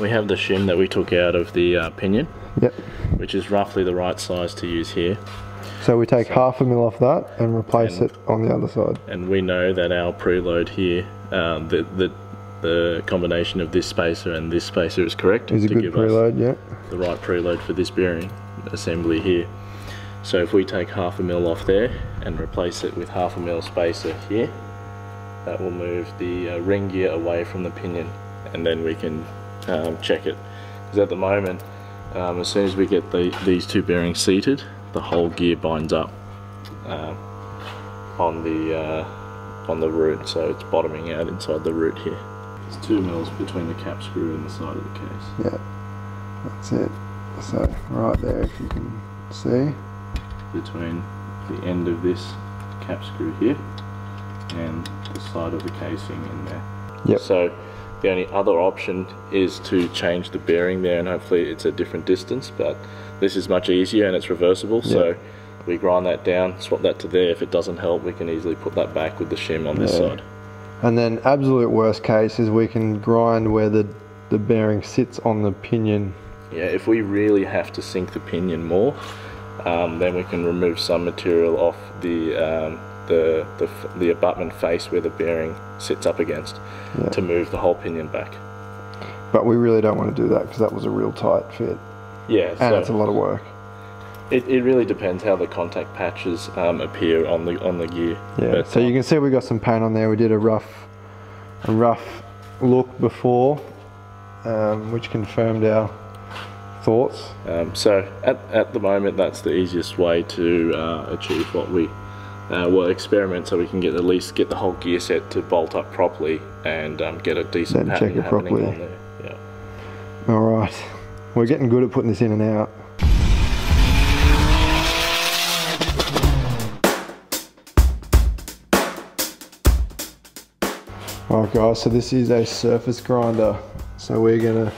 we have the shim that we took out of the uh, pinion, Yep. which is roughly the right size to use here. So we take half a mil off that and replace And- it on the other side. And we know that our preload here, um, the, the, the combination of this spacer and this spacer is correct Is a to good give preload, yeah. the right preload for this bearing assembly here. So if we take half a mil off there and replace it with half a mil spacer here, that will move the uh, ring gear away from the pinion and then we can um, check it. Because at the moment, um, as soon as we get the, these two bearings seated, the whole gear binds up um, on the uh, on the root, so it's bottoming out inside the root here. There's two mils between the cap screw and the side of the case. Yeah. That's it. So right there if you can see. between the end of this cap screw here and the side of the casing in there. Yep. So the only other option is to change the bearing there and hopefully it's a different distance but this is much easier and it's reversible so we grind that down, swap that to there. If it doesn't help we can easily put that back with the shim on this Yeah. side. And then absolute worst case is we can grind where the, the bearing sits on the pinion. Yeah, if we really have to sink the pinion more, um, then we can remove some material off the um, the, the the abutment face where the bearing sits up against Yeah. to move the whole pinion back. But we really don't want to do that because that was a real tight fit. Yeah, And it's a lot of work. it, it really depends how the contact patches um, appear on the on the gear. Yeah. But, so you can see we got some paint on there. We did a rough a rough look before, um, which confirmed our thoughts. Um, so at, at the moment, that's the easiest way to uh, achieve what we uh, will experiment, so we can get at least get the whole gear set to bolt up properly and um, get a decent Then pattern check it properly. on there. Yeah. All right. We're getting good at putting this in and out. Alright guys, so this is a surface grinder. So we're gonna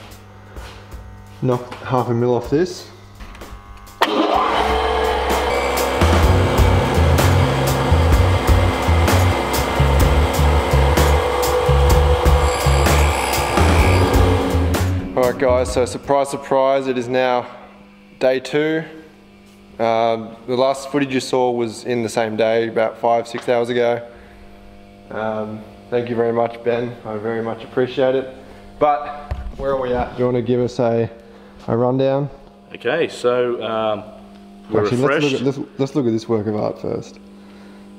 knock half a mil off this. Guys, so surprise surprise, it is now day two. Um, the last footage you saw was in the same day, about five, six hours ago. Um, thank you very much, Ben. I very much appreciate it. But where are we at? Do you want to give us a, a rundown? Okay, so um, we're Actually, let's refreshed. look, at, let's, let's look at this work of art first.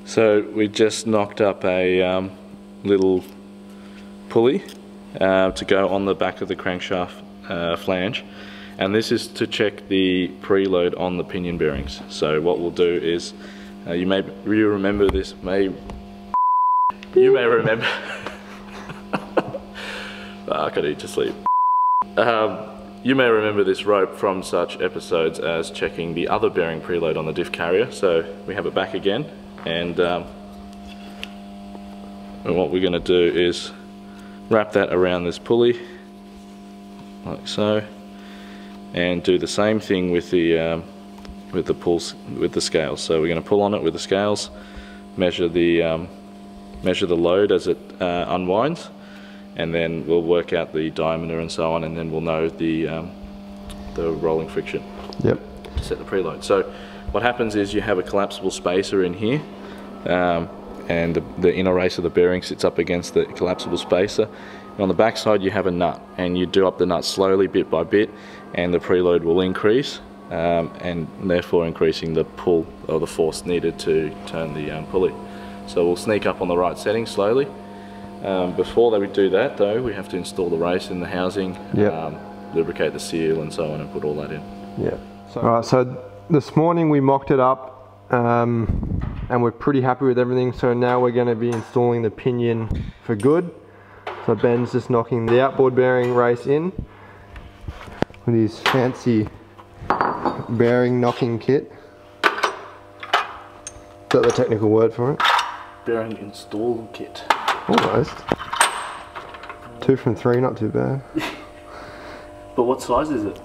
So we just knocked up a um, little pulley uh, to go on the back of the crankshaft uh, flange and this is to check the preload on the pinion bearings. So what we'll do is, uh, you may you remember this, may you may remember, Ah, I could eat to sleep. Um, you may remember this rope from such episodes as checking the other bearing preload on the diff carrier. So we have it back again and, um, and what we're going to do is wrap that around this pulley like so and do the same thing with the um, with the pulls with the scales so we're going to pull on it with the scales measure the um, measure the load as it uh, unwinds and then we'll work out the diameter and so on and then we'll know the um, the rolling friction Yep. to set the preload. So what happens is you have a collapsible spacer in here um, and the, the inner race of the bearing sits up against the collapsible spacer. And on the back side you have a nut and you do up the nut slowly bit by bit and the preload will increase um, and therefore increasing the pull or the force needed to turn the um, pulley. So we'll sneak up on the right setting slowly. Um, before that we do that though we have to install the race in the housing, Yep. um, lubricate the seal and so on and put all that in. Yeah. So, All right. So this morning we mocked it up, um, and we're pretty happy with everything. So now we're going to be installing the pinion for good. So Ben's just knocking the outboard bearing race in with his fancy bearing knocking kit. Is that the technical word for it? bearing install kit. Almost. Two from three, not too bad. But what size is it?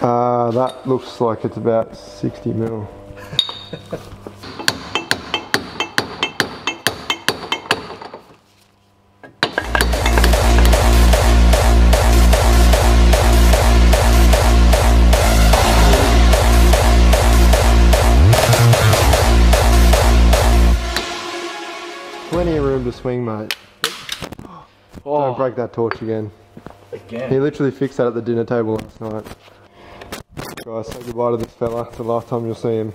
Uh, that looks like it's about 60 mil. swing, mate. Oh, Don't break that torch again. He literally fixed that at the dinner table last night. Guys, say goodbye to this fella. It's the last time you'll see him.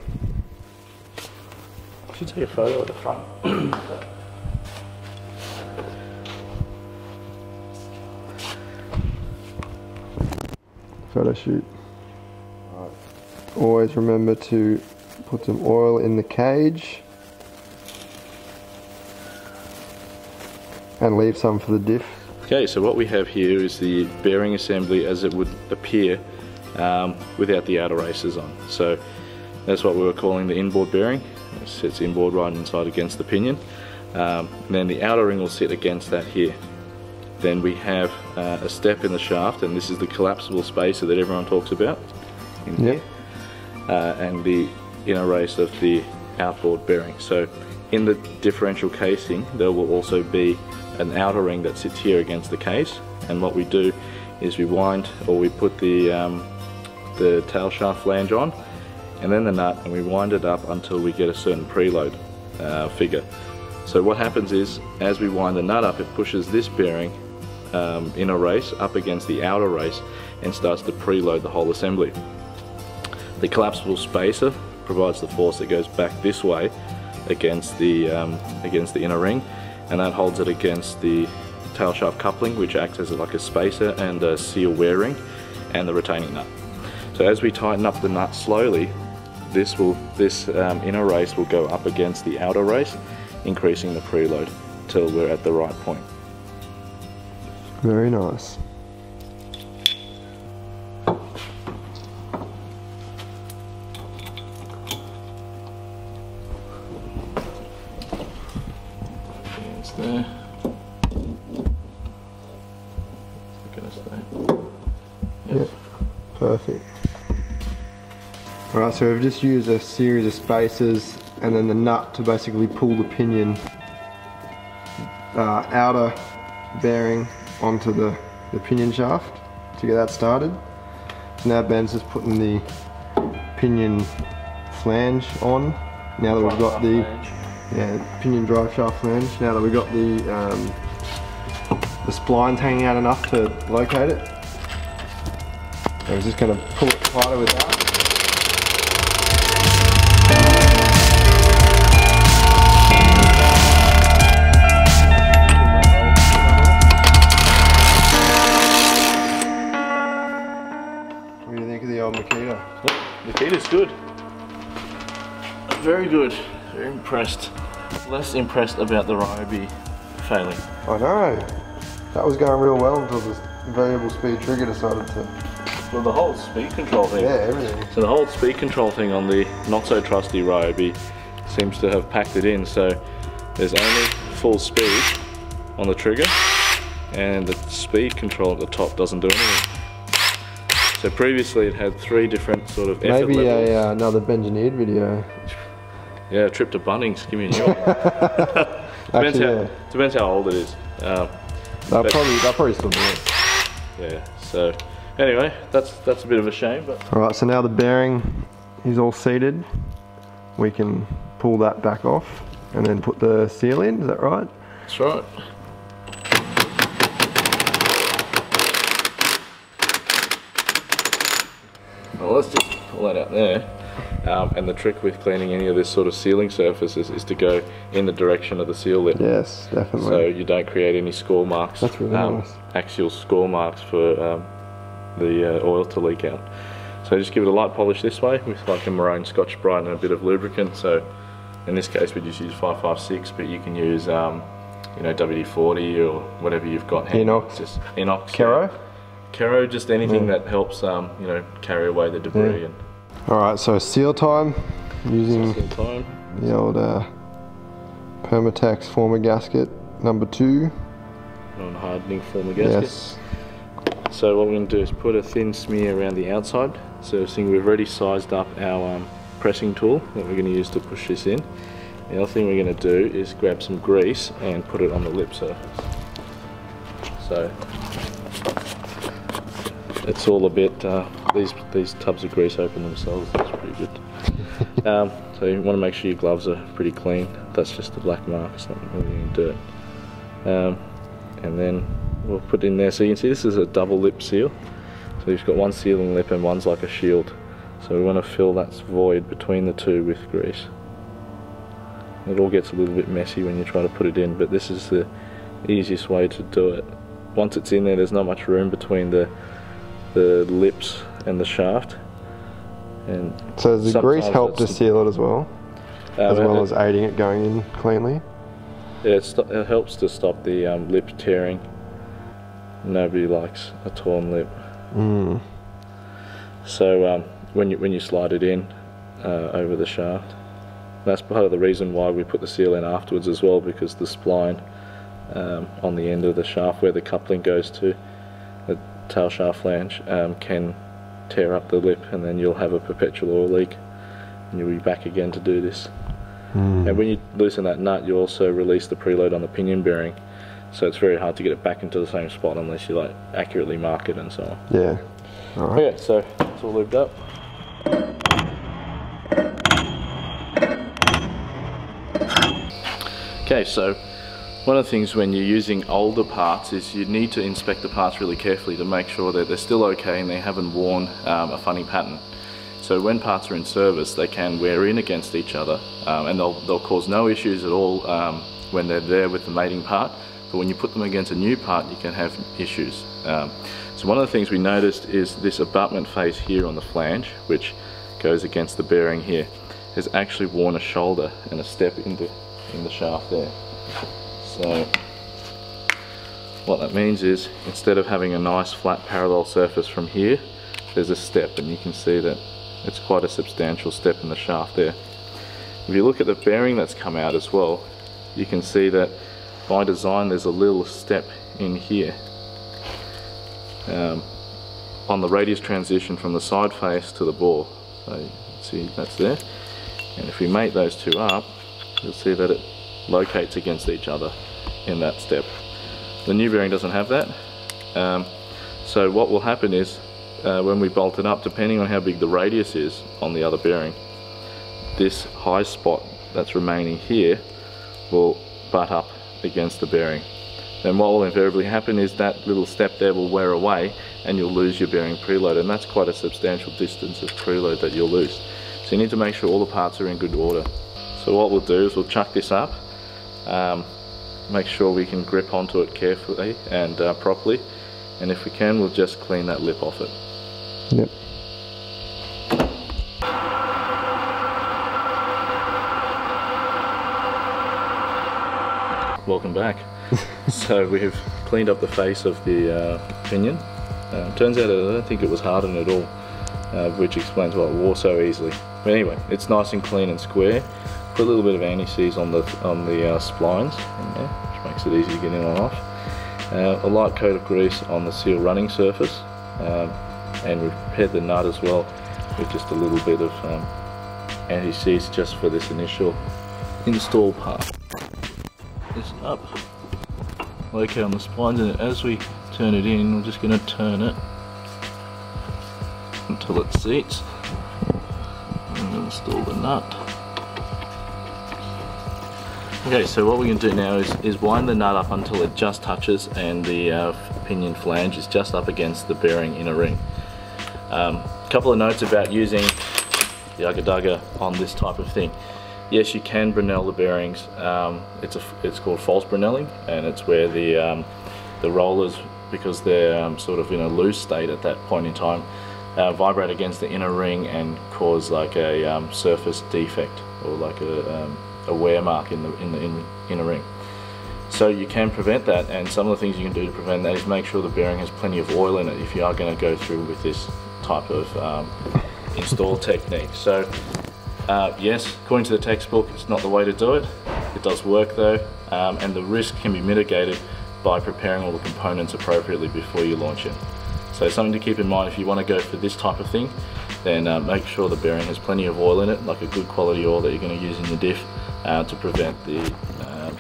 I should take a photo at the front. Photo shoot. Always remember to put some oil in the cage. And leave some for the diff. Okay, so what we have here is the bearing assembly as it would appear um, without the outer races on. So that's what we were calling the inboard bearing. It sits inboard right inside against the pinion. Um, and then the outer ring will sit against that here. Then we have uh, a step in the shaft, and this is the collapsible spacer that everyone talks about. In Yep. here. Uh, and the inner race of the outboard bearing. So in the differential casing, there will also be an outer ring that sits here against the case. And what we do is we wind, or we put the um, the tail shaft flange on, and then the nut, and we wind it up until we get a certain preload uh, figure. So what happens is, as we wind the nut up, it pushes this bearing um, inner race up against the outer race and starts to preload the whole assembly. The collapsible spacer provides the force that goes back this way against the um, against the inner ring, and that holds it against the tail shaft coupling, which acts as like a spacer and a seal wear ring, and the retaining nut. So as we tighten up the nut slowly, this will this um, inner race will go up against the outer race, increasing the preload till we're at the right point. Very nice. Alright, so we've just used a series of spacers and then the nut to basically pull the pinion uh, outer bearing onto the, the pinion shaft to get that started. So now Ben's just putting the pinion flange on. Now that we've got the yeah, pinion drive shaft flange, now that we've got the um, the splines hanging out enough to locate it, I was just going to pull it tighter with that. Good. Very impressed. Less impressed about the Ryobi failing. I know. That was going real well until the variable speed trigger decided to. Well, the whole speed control thing. Yeah, everything. So the whole speed control thing on the not so trusty Ryobi seems to have packed it in. So there's only full speed on the trigger, and the speed control at the top doesn't do anything. So previously it had three different sort of Maybe a, uh, another Bengineered video. Yeah, trip to Bunnings, give me a new one. depends, Actually, how, yeah. depends how old it is. Um, They'll probably, they'll probably still do it. yeah, so anyway, that's that's a bit of a shame, but Alright, so now the bearing is all seated. We can pull that back off and then put the seal in, is that right? that's right. Well, let's just pull that out there. Um, and the trick with cleaning any of this sort of sealing surfaces is to go in the direction of the seal lip. Yes, definitely. So you don't create any score marks, That's really um, nice. axial score marks for um, the uh, oil to leak out. So just give it a light polish this way with like a maroon Scotch Brite and a bit of lubricant. So in this case we just use 556, but you can use um, you know WD-40 or whatever you've got. Inox. Just Inox. Kero? Kero, just anything that helps um, you know carry away the debris Yeah. Alright, so seal time using and time. the old uh, Permatex Form-A-Gasket number two. Non-hardening Form-A-Gasket. Yes. So what we're going to do is put a thin smear around the outside. So seeing we've already sized up our um, pressing tool that we're going to use to push this in. The other thing we're going to do is grab some grease and put it on the lip surface. So it's all a bit, uh, these, these tubs of grease open themselves, that's pretty good. um, so you want to make sure your gloves are pretty clean. That's just the black mark, it's not really any dirt. Um, and then we'll put in there. So you can see this is a double lip seal. So you've got one sealing lip and one's like a shield. So we want to fill that void between the two with grease. It all gets a little bit messy when you try to put it in, but this is the easiest way to do it. Once it's in there, there's not much room between the the lips and the shaft. And So does the grease sometimes help to seal it as well? as um, well it- as aiding it going in cleanly? Yeah, it, sto- it helps to stop the um, lip tearing. Nobody likes a torn lip. Mm. So um, when you when you slide it in uh, over the shaft, that's part of the reason why we put the seal in afterwards as well, because the spline um, on the end of the shaft where the coupling goes to, tail shaft flange, um, can tear up the lip, and then you'll have a perpetual oil leak, and you'll be back again to do this. Mm. And when you loosen that nut, you also release the preload on the pinion bearing. So it's very hard to get it back into the same spot unless you like accurately mark it and so on. Yeah. Alright. Okay, so it's all lubed up. Okay, so one of the things when you're using older parts is you need to inspect the parts really carefully to make sure that they're still okay and they haven't worn um, a funny pattern. So when parts are in service, they can wear in against each other um, and they'll, they'll cause no issues at all um, when they're there with the mating part. But when you put them against a new part, you can have issues. Um, so one of the things we noticed is this abutment face here on the flange, which goes against the bearing here, has actually worn a shoulder and a step into in the shaft there. So what that means is instead of having a nice flat parallel surface from here, there's a step and you can see that it's quite a substantial step in the shaft there. If you look at the bearing that's come out as well, you can see that by design there's a little step in here um, on the radius transition from the side face to the bore. So you see that's there. And if we mate those two up, you'll see that it locates against each other in that step. The new bearing doesn't have that. Um, so what will happen is uh, when we bolt it up, depending on how big the radius is on the other bearing, this high spot that's remaining here will butt up against the bearing. Then what will invariably happen is that little step there will wear away and you'll lose your bearing preload and that's quite a substantial distance of preload that you'll lose. So you need to make sure all the parts are in good order. So what we'll do is we'll chuck this up, um, make sure we can grip onto it carefully and uh, properly and if we can we'll just clean that lip off it. Yep. Welcome back. so we've cleaned up the face of the uh, pinion. Uh, turns out I don't think it was hardened at all, uh, which explains why it wore so easily. But anyway, it's nice and clean and square. Put a little bit of anti-seize on the on the uh, splines in there, which makes it easy to get in and off. Uh, a light coat of grease on the seal running surface, um, and we've prepared the nut as well with just a little bit of um, anti-seize just for this initial install part. This up locate on the splines and as we turn it in we're just going to turn it until it seats. And install the nut okay so what we can do now is, is wind the nut up until it just touches and the uh, pinion flange is just up against the bearing inner ring um, a couple of notes about using the Ugga on this type of thing yes, you can Brinell the bearings. Um, it's a, it's called false Brinelling, and it's where the um, the rollers, because they're um, sort of in a loose state at that point in time, uh, vibrate against the inner ring and cause like a um, surface defect or like a, a wear mark in the in the in, inner ring. So you can prevent that, and some of the things you can do to prevent that is make sure the bearing has plenty of oil in it if you are going to go through with this type of um, install technique. So uh, yes, according to the textbook, it's not the way to do it. It does work though, um, and the risk can be mitigated by preparing all the components appropriately before you launch it. So something to keep in mind if you want to go for this type of thing, then uh, make sure the bearing has plenty of oil in it, like a good quality oil that you're going to use in your diff, uh, to prevent the, uh,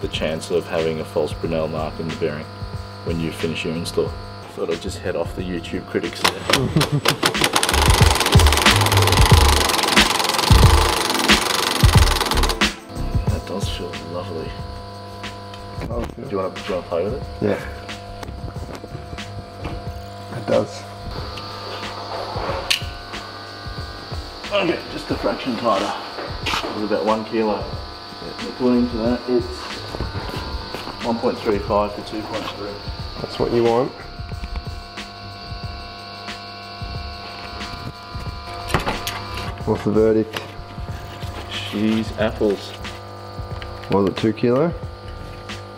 the chance of having a false Brinell mark in the bearing when you finish your install. Thought I'd just head off the YouTube critics there. That does feel lovely. Oh, Do you want to, do you want to play with it? Yeah. It does. Okay, just a fraction tighter. It's about one kilo. According to that, it's 1.35 to 2.3. That's what you want. What's the verdict? She's apples. Was it two kilo?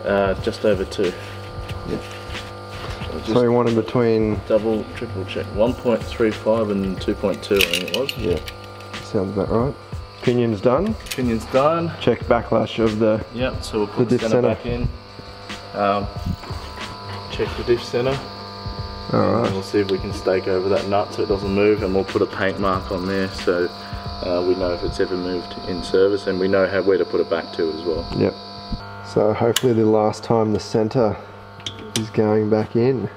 Uh, just over two. Yeah. Just So you want in between. double, triple check. 1.35 and 2.2, I think it was. Yeah. Sounds about right. Pinion's done. Pinion's done. Check backlash of the. Yep, so we'll put the, diff center back in. Um, check the diff center. And Alright. we'll see if we can stake over that nut so it doesn't move and we'll put a paint mark on there so uh, we know if it's ever moved in service and we know how where to put it back to as well. Yep. So hopefully the last time the center is going back in.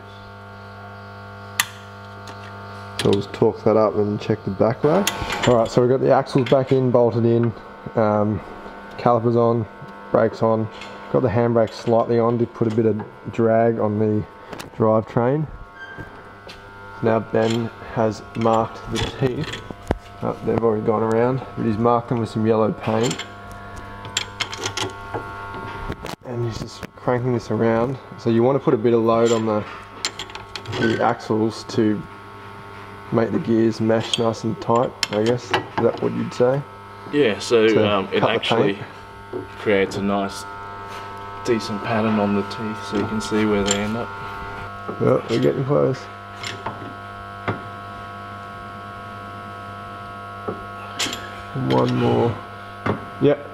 So we'll just torque that up and check the back backlash. Alright, so we've got the axles back in, bolted in, um, calipers on, brakes on. Got the handbrake slightly on to put a bit of drag on the drivetrain. Now Ben has marked the teeth. Oh, they've already gone around, but he's marked them with some yellow paint and he's just cranking this around. So you want to put a bit of load on the the axles to make the gears mesh nice and tight. I guess is that what you'd say? Yeah, so um, it actually creates a nice decent pattern on the teeth so you can see where they end up. Well, we're getting close. One more. Yep.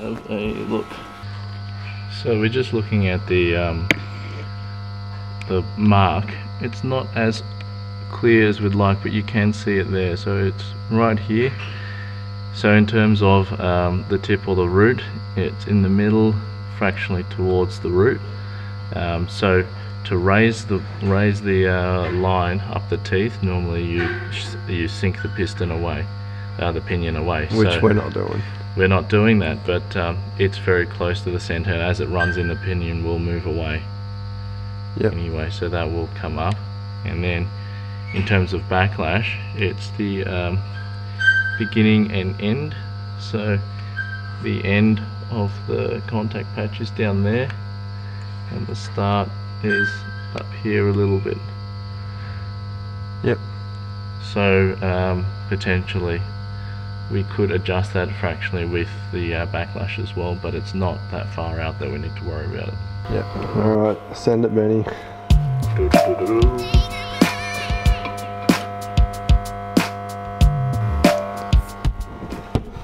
Have a look. So we're just looking at the um, the mark. It's not as clear as we'd like, but you can see it there. So it's right here. So in terms of um, the tip or the root, it's in the middle, fractionally towards the root. Um, so to raise the raise the uh, line up the teeth, normally you you sink the piston away, uh, the pinion away. Which so we're not doing. we're not doing that, but um, it's very close to the center, and as it runs in, the pinion will move away. Yep. Anyway, so that will come up, and then in terms of backlash, it's the um, beginning and end. So the end of the contact patch is down there, and the start is up here a little bit. Yep. So um, potentially we could adjust that fractionally with the uh, backlash as well, but it's not that far out that we need to worry about it. Yep. All right. Send it, Benny.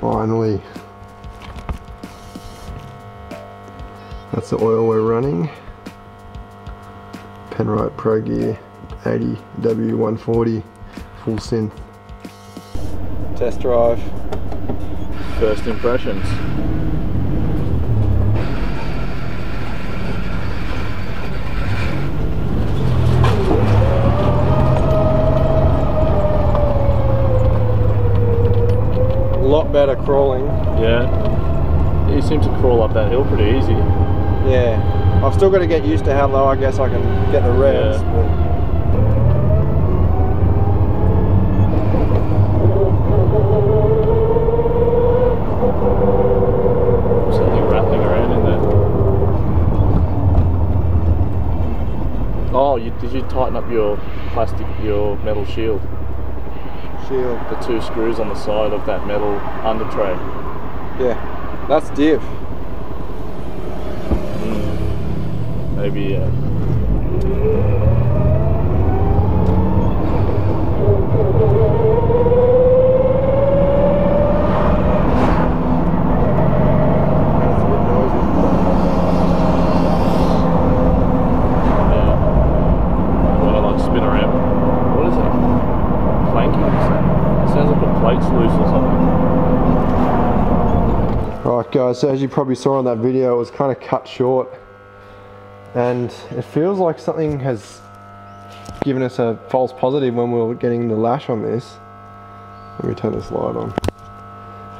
Finally. That's the oil we're running. Penrite Pro Gear 80 W140 full synth. Test drive. First impressions. A lot better crawling. Yeah. You seem to crawl up that hill pretty easy. Yeah. I've still got to get used to how low I guess I can get the revs. Yeah. but- Something rattling around in there. Oh, you, did you tighten up your plastic, your metal shield? Shield. The two screws on the side of that metal under tray. Yeah. That's div. Maybe. Uh, That's a bit noisy. yeah. Want to like spin around? What is it? Clanking? It sounds like a plate's loose or something. Right guys, so as you probably saw in that video, it was kind of cut short. And it feels like something has given us a false positive when we were getting the lash on this. Let me turn this light on.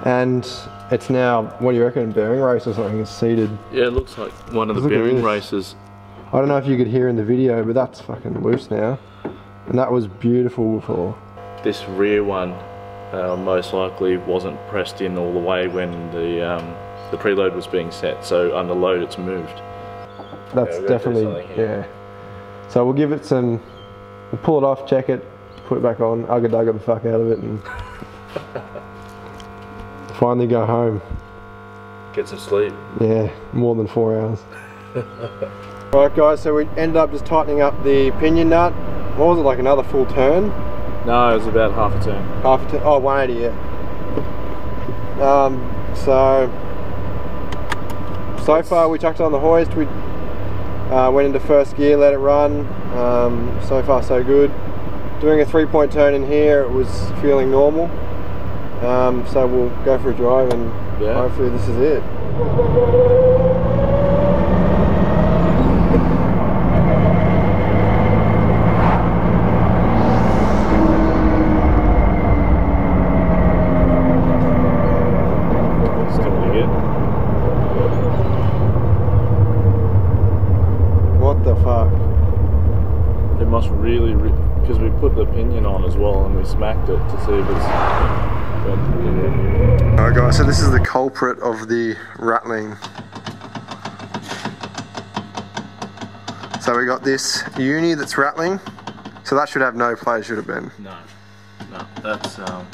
And it's now, what do you reckon, bearing race or something? It's seated. Yeah, it looks like one of the bearing races. I don't know if you could hear in the video, but that's fucking loose now. And that was beautiful before. This rear one uh, most likely wasn't pressed in all the way when the um, the preload was being set. So under load, it's moved. That's Yeah, we're gonna do definitely, yeah. So we'll give it some, we'll pull it off, check it, put it back on, ugga dugga the fuck out of it and finally go home. Get some sleep. Yeah, more than four hours. Alright guys, so we ended up just tightening up the pinion nut. What was it, like another full turn? No, it was about half a turn. Half a turn, oh 180, yeah. Um, so, so far we chucked it on the hoist, we uh, went into first gear, let it run. Um, so far so good. Doing a three point turn in here, it was feeling normal. Um, so we'll go for a drive and Yeah. hopefully this is it. Still pretty good. What the fuck? It must really, because we put the pinion on as well and we smacked it to see if it's. But, Alright guys, so this is the culprit of the rattling. So we got this uni that's rattling. So that should have no play, should have been. no, no, that's um,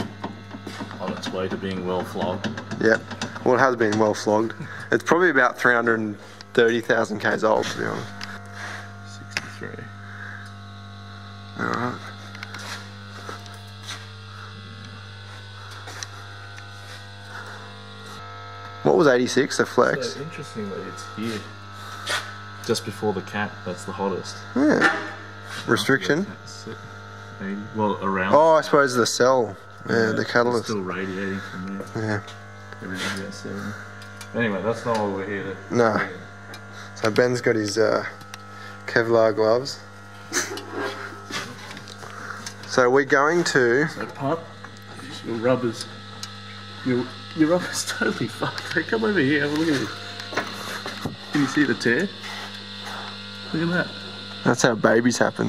on its way to being well flogged. Yep. Well, it has been well flogged. It's probably about 330,000 k's old, to be honest. Alright. What was 86, the flex? So interestingly, it's here, just before the cap. That's the hottest. Yeah. Restriction? 80. Well, around. Oh, I suppose the cell. Yeah, the it's catalyst. Still radiating from there. Yeah. Everything's at seven. Anyway, that's not what we're here to. No. So Ben's got his uh, Kevlar gloves. So we're going to. So, pup, your rubbers. Your, your rubber's totally fucked. Hey, come over here, have a look at this. Can you see the tear? Look at that. That's how babies happen.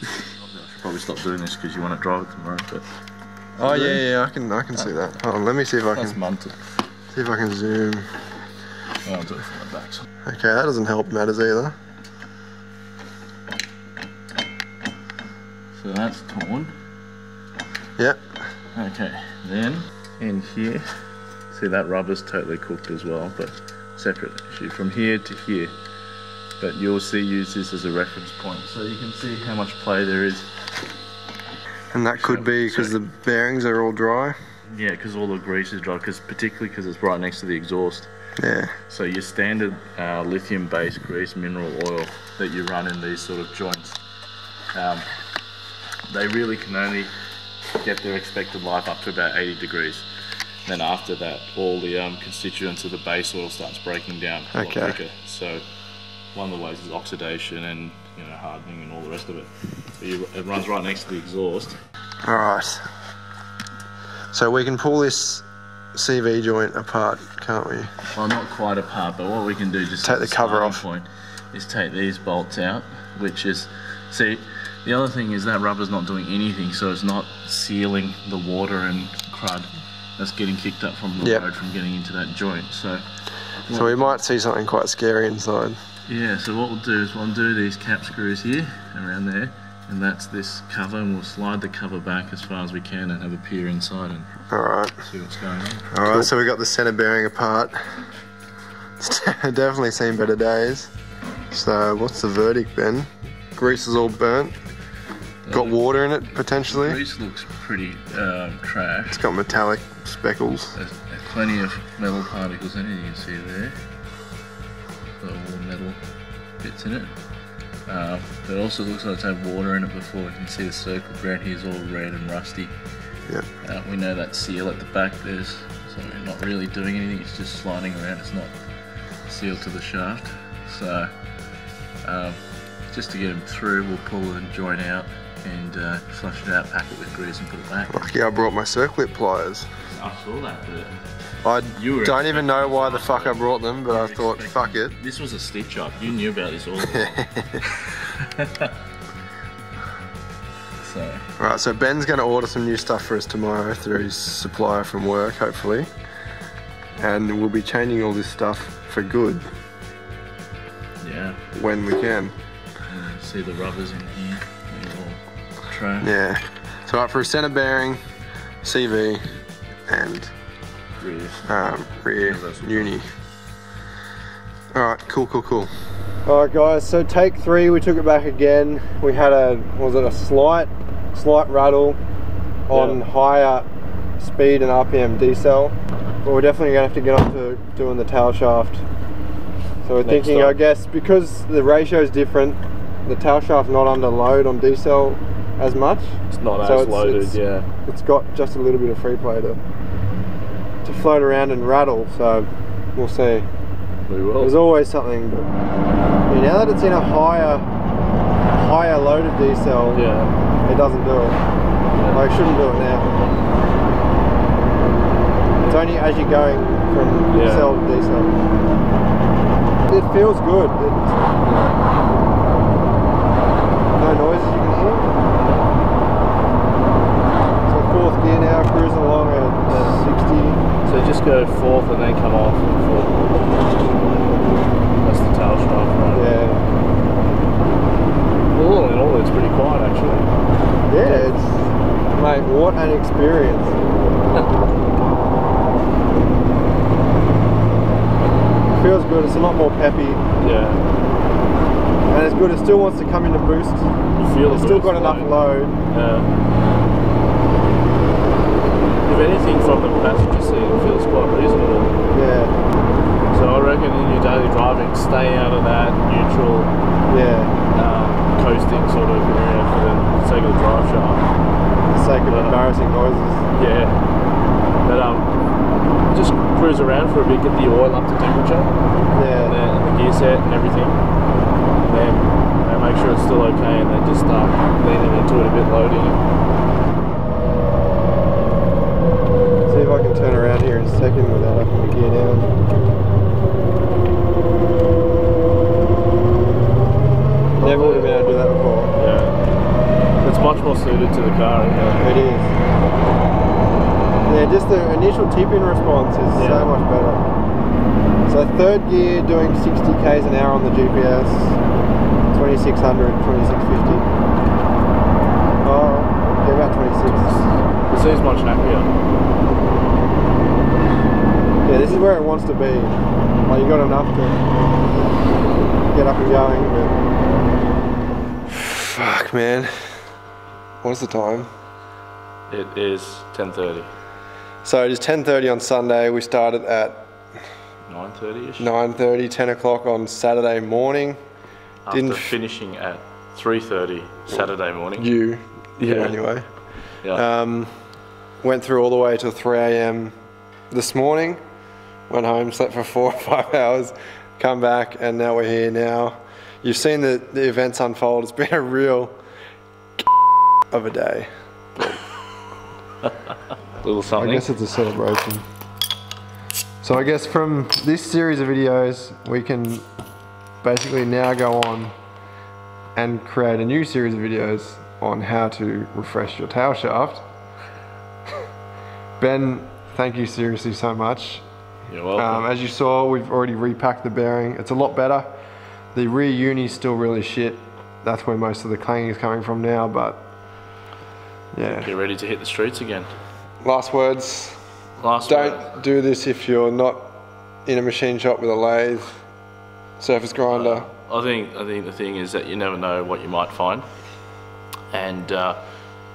I should probably stop doing this because you want to drive it tomorrow, but Oh yeah, yeah, I can, I can see that. Hold on, let me see if I that's can munted. see if I can zoom. Oh, I'll do it from the back. Okay, that doesn't help matters either. So that's torn. Yep. Okay, then in here, see that rubber's totally cooked as well, but separate issue from here to here. But you'll see, use this as a reference point, so you can see how much play there is. And that could be because the bearings are all dry. Yeah, because all the grease is dry, because particularly because it's right next to the exhaust. Yeah. So your standard uh, lithium-based grease mineral oil that you run in these sort of joints, um, they really can only get their expected life up to about 80 degrees. Then after that, all the um, constituents of the base oil starts breaking down a Okay. lot quicker. So one of the ways is oxidation and you know hardening and all the rest of it. So you, it runs right next to the exhaust. All right. So we can pull this CV joint apart, can't we? Well, not quite apart, but what we can do just Take the cover off. Point is take these bolts out, which is see. The other thing is that rubber's not doing anything, so it's not sealing the water and crud that's getting kicked up from the Yep. road from getting into that joint. So So we might see something quite scary inside. yeah, so what we'll do is we'll undo these cap screws here around there, and that's this cover, and we'll slide the cover back as far as we can and have a peer inside and All right. see what's going on. All right. So we got the center bearing apart. It's definitely seen better days. So what's the verdict, Ben? Grease is all burnt. Got water in it potentially. Grease looks pretty um, trash. It's got metallic speckles. There's, there's plenty of metal particles in it, you can see there. Got all the metal bits in it. Uh, but it also looks like it's had water in it before. You can see the circle around here is all red and rusty. Yep. Uh, we know that seal at the back there's so not really doing anything, it's just sliding around, it's not sealed to the shaft. So um, just to get them through, we'll pull the joint out and uh, flush it out, pack it with grease and put it back. Lucky I brought my circlip pliers. I saw that, but I don't even know why the fuck I brought them, but I thought, fuck it. this was a stitch up. You knew about this all so, Alright, so Ben's going to order some new stuff for us tomorrow through his supplier from work, hopefully. And we'll be changing all this stuff for good yeah, when we can. and see the rubbers in here. They're all tray. Yeah. So, right for a center bearing, CV, and Rear. um, rear those uni. Alright, cool, cool, cool. Alright guys, so take three, we took it back again. We had a, was it a slight, slight rattle on Yeah. higher speed and RPM decel. But we're definitely gonna have to get on to doing the tail shaft. So we're Next thinking, I guess, because the ratio is different, the tail shaft's not under load on decel as much. It's not So as it's- loaded, it's- yeah. It's got just a little bit of free play to, to float around and rattle, so we'll see. We will. There's always something. But now that it's in a higher, higher loaded decel, yeah. it doesn't do it. yeah. Like, it shouldn't do it now. It's only as you're going from Yeah. cell to decel. It feels good. It, no noises you can hear. So fourth gear now, cruising along at, at 60. So just go fourth and then come off. That's the tail shaft, right? Yeah. Well, all in all, it's pretty quiet actually. Yeah, it's mate, what an experience. Feels good, it's a lot more peppy Yeah. and it's good, it still wants to come in a boost. You feel It's still boost, got enough load. Yeah. Anything from the passenger seat, it feels quite reasonable. Yeah, So I reckon in your daily driving, stay out of that neutral, yeah. um, coasting sort of area for the sake of the drive shaft. The sake of Uh, embarrassing noises. Yeah. But um, just cruise around for a bit, get the oil up to temperature, and Yeah. and the gear set and everything. And then you know, make sure it's still okay, and then just start leaning into it a bit, loading it. See if I can turn around here in a second without having to gear down. Never would have been able to do that before. Yeah. It's much more suited to the car. Yeah. It is. Yeah, just the initial tip-in response is Yeah. so much better. So third gear doing 60 k's an hour on the GPS, 2600, 2650. Oh, yeah, about 26. It seems much happier. Yeah, this is where it wants to be. Like you got enough to get up and going. But... Fuck, man. What's the time? It is 10:30, So it is 10:30 on Sunday. We started at 9:30ish. 9:30, 10 o'clock on Saturday morning. After didn't- finishing at 3:30 Saturday morning. You, you Yeah. anyway. Yeah. Um, went through all the way till 3 a.m. this morning. Went home, slept for four or five hours, come back, and now we're here now. You've seen the, the events unfold. It's been a real of a day. Little I guess it's a celebration. So I guess from this series of videos, we can basically now go on and create a new series of videos on how to refresh your tail shaft. ben, thank you seriously so much. You're welcome. Um, as you saw, we've already repacked the bearing. It's a lot better. The rear uni's still really shit. That's where most of the clanging is coming from now, but yeah. Get ready to hit the streets again. Last words. Last. Don't do this if you're not in a machine shop with a lathe, surface grinder. I think I think the thing is that you never know what you might find, and uh,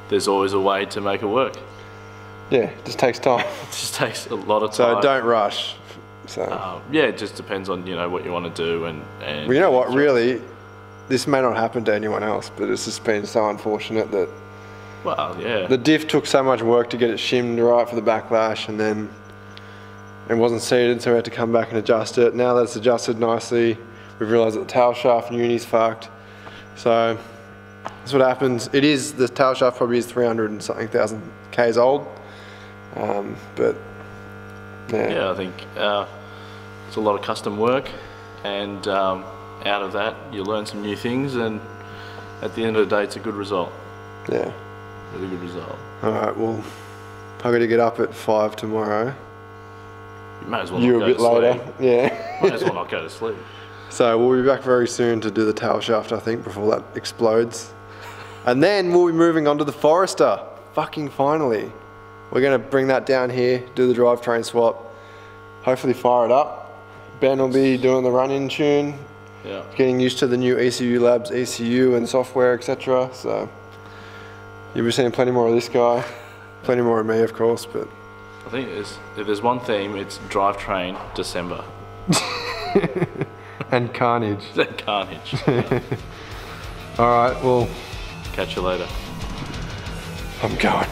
there's always a way to make it work. yeah, it just takes time. It just takes a lot of time. So don't rush. So, Um, yeah, it just depends on you know what you want to do and and. well, you know what? Really, this may not happen to anyone else, but it's just been so unfortunate that Well, yeah. the diff took so much work to get it shimmed right for the backlash, and then it wasn't seated, so we had to come back and adjust it. Now that it's adjusted nicely, we've realised that the tail shaft and uni's fucked. So that's what happens. It is the tail shaft probably is 300 and something thousand k's old, um, but yeah. Yeah, I think uh, it's a lot of custom work, and um, out of that, you learn some new things, and at the end of the day, it's a good result. yeah. Really good result. All right. Well, I'm going to get up at five tomorrow. You might as well You a bit to later. sleep. Yeah. Might as well not go to sleep. So we'll be back very soon to do the tail shaft, I think, before that explodes. And then we'll be moving on to the Forester. Fucking finally. We're gonna bring that down here, do the drivetrain swap, hopefully fire it up. Ben will be doing the run-in tune, Yeah. getting used to the new ECU Labs ECU and software, etc. So you'll be seeing plenty more of this guy, plenty more of me, of course. But I think it's, if there's one theme, it's drivetrain December. and carnage. Carnage. All right. Well, Catch you later. I'm going.